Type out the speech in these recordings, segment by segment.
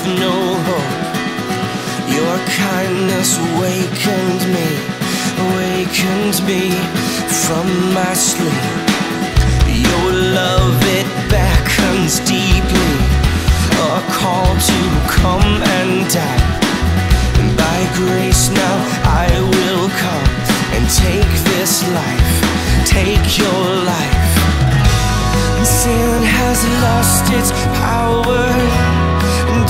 with no hope. Your kindness wakened me, awakened me from my sleep. Your love, it beckons deeply, a call to come and die. And by grace now I will come and take this life, take your life. Sin has lost its power,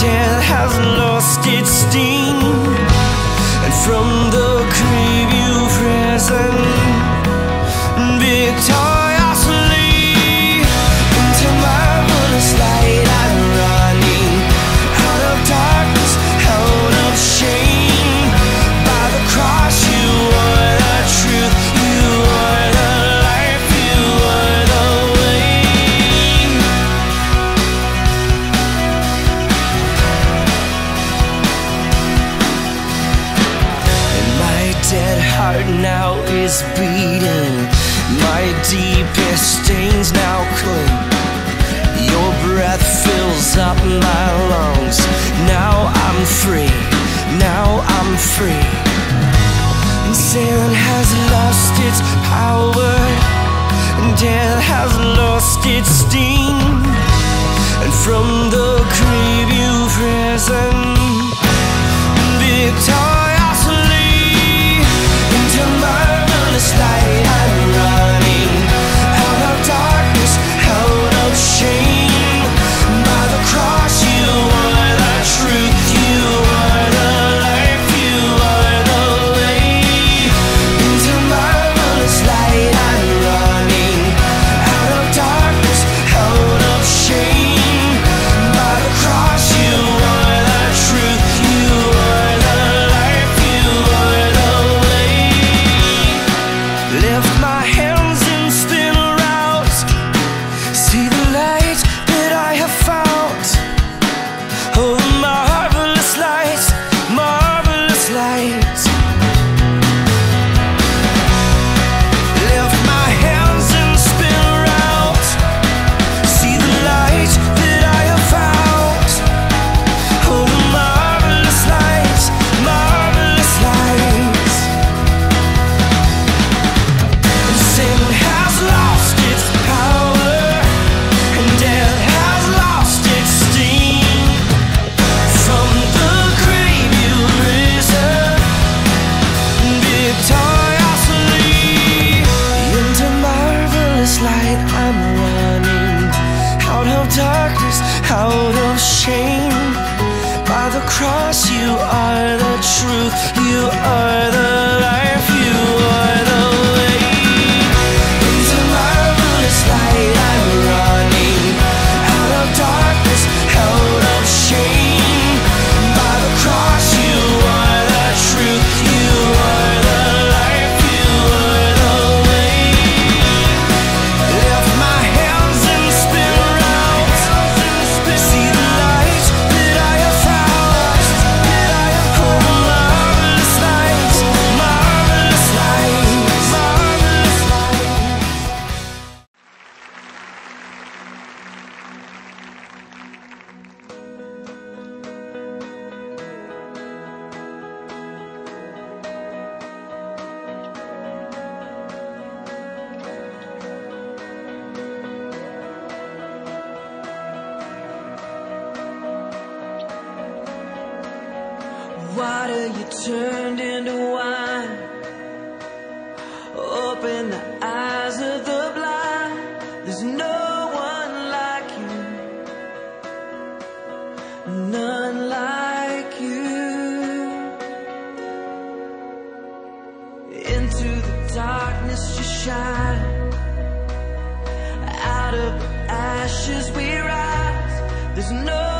death has lost its sting. Is beating. My deepest stains now clean. Your breath fills up my lungs. Now I'm free. Now I'm free. And sin has lost its power. And death has lost its sting. And from the out of shame. By the cross, you are the truth, you are the You turned into wine. Open the eyes of the blind. There's no one like you. None like you. Into the darkness you shine. Out of the ashes we rise. There's no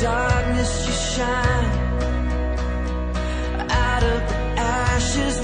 darkness you shine. Out of the ashes